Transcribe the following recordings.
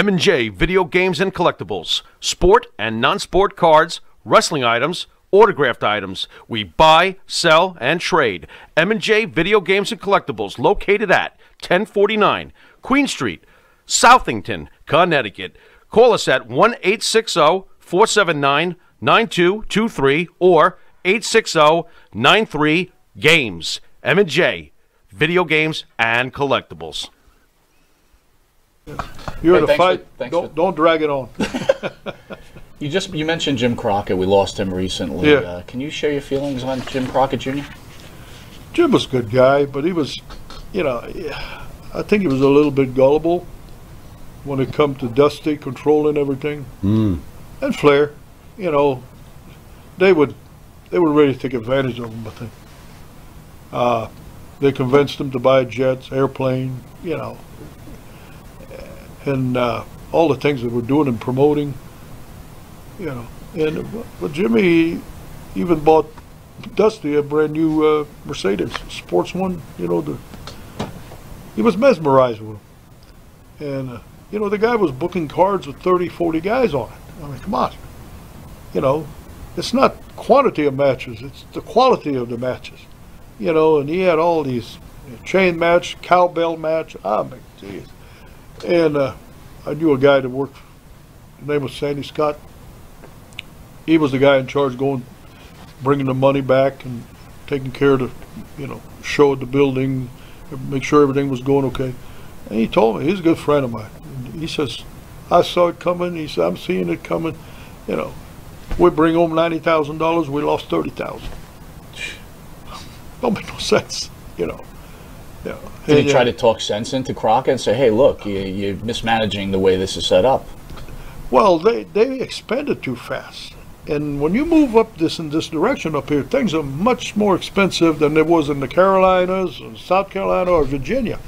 M&J Video Games and Collectibles. Sport and non-sport cards, wrestling items, autographed items. We buy, sell, and trade. M&J Video Games and Collectibles located at 1049 Queen Street, Southington, Connecticut. Call us at 1-860-479-9223 or 860-93-GAMES. M&J Video Games and Collectibles. You're Hey, in a thanks for- fight. don't for- don't drag it on. You just you mentioned Jim Crockett. We lost him recently. Yeah. Uh, can you share your feelings on Jim Crockett Jr.? Jim was a good guy, but he was, you know, I think he was a little bit gullible when it come to Dusty controlling and everything. Mm. And Flair, you know, they would they were ready to take advantage of him. I think. Uh, they convinced him to buy jets, airplane, you know, and uh, all the things that we're doing and promoting, you know. And but Jimmy even bought Dusty a brand new uh, Mercedes Sports One. You know, the he was mesmerized with him, and uh, you know the guy was booking cards with 30, 40 guys on it. I mean, come on, you know, it's not quantity of matches; it's the quality of the matches. You know, and he had all these chain match, cowbell match. Ah, my geez. And uh, I knew a guy that worked. His name was Sandy Scott. He was the guy in charge going bringing the money back and taking care of the, you know, show at the building, make sure everything was going okay. And he told me, he's a good friend of mine. He says, I saw it coming. He said, I'm seeing it coming. You know, we bring home $90,000, we lost 30000 Don't make no sense, you know. Yeah. Did And, he try uh, to talk sense into Crockett and say, "Hey, look, you, you're mismanaging the way this is set up"? Well, they, they expanded too fast. And when you move up this in this direction up here, things are much more expensive than it was in the Carolinas, or South Carolina, or Virginia.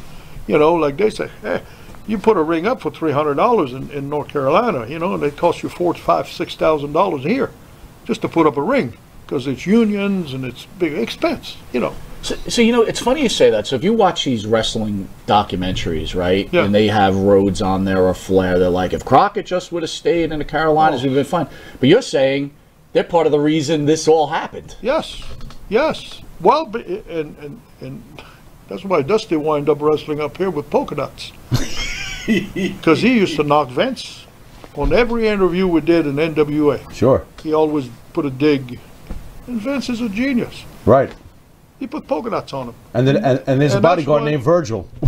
You know, like they say, hey, you put a ring up for three hundred dollars in, in North Carolina, you know, and it costs you four, five, six thousand dollars here just to put up a ring because it's unions and it's big expense. You know, So, so you know, it's funny you say that. So if you watch these wrestling documentaries, right, Yeah. and they have Rhodes on there or Flair, they're like, if Crockett just would have stayed in the Carolinas, Oh. we'd have been fine. But you're saying they're part of the reason this all happened. Yes, yes. Well, and and and that's why Dusty wind up wrestling up here with polka dots, because he used to knock Vince on every interview we did in NWA. Sure. He always put a dig, and Vince is a genius. Right. He put polka dots on him. And then and, and there's a And bodyguard named Virgil.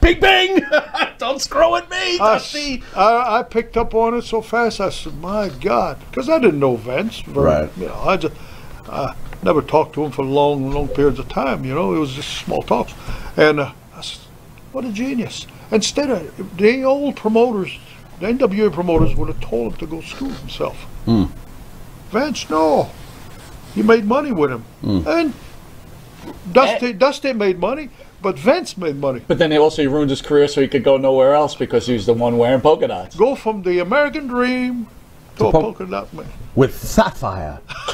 Big bang! Don't screw at me, I, Dusty. I, I picked up on it so fast. I said, "My God," because I didn't know Vince. Very, Right. You know, I just I never talked to him for long, long periods of time. You know, it was just small talks. And uh, I said, "What a genius!" Instead of the old promoters, the NWA promoters would have told him to go screw himself. Vince, no, he made money with him, hmm. and Dusty, eh. Dusty made money, but Vince made money. But then they also ruined his career so he could go nowhere else because he was the one wearing polka dots. go from the American dream to, To a pol- polka dot man. With Sapphire.